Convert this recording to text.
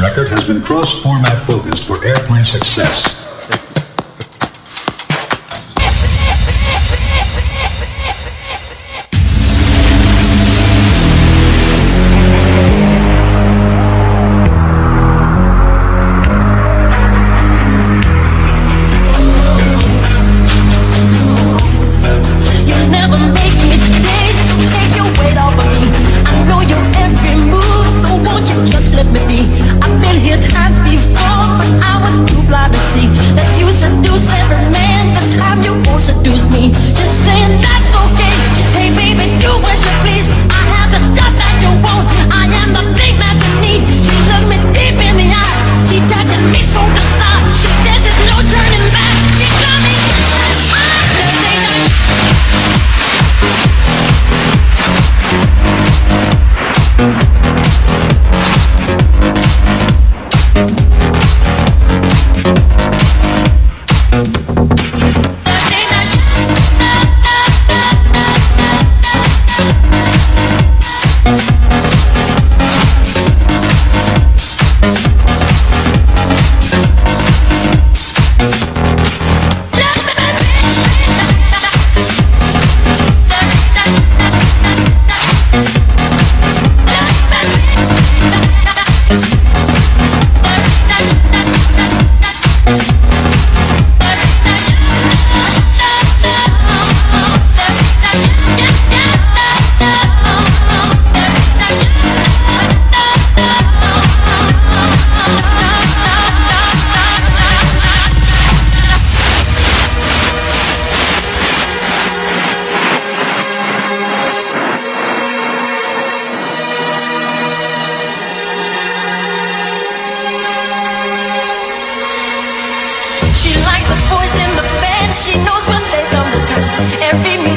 Record has been cross-format focused for airplane success. seduce me. every minute.